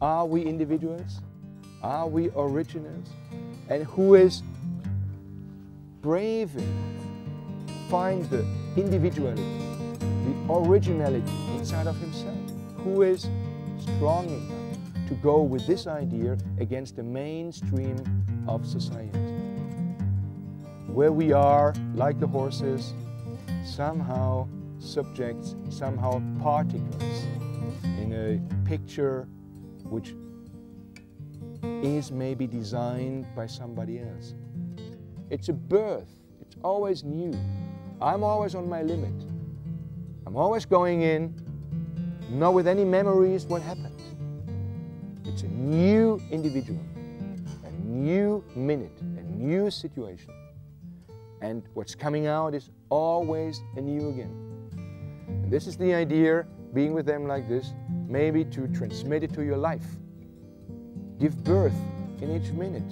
Are we individuals? Are we originals? And who is brave enough find the individuality, the originality inside of himself? Who is strong enough to go with this idea against the mainstream of society? Where we are, like the horses, somehow subjects, somehow particles in a picture which is maybe designed by somebody else. It's a birth, it's always new. I'm always on my limit. I'm always going in, not with any memories what happened. It's a new individual, a new minute, a new situation. And what's coming out is always anew again. And this is the idea, being with them like this, maybe to transmit it to your life. Give birth in each minute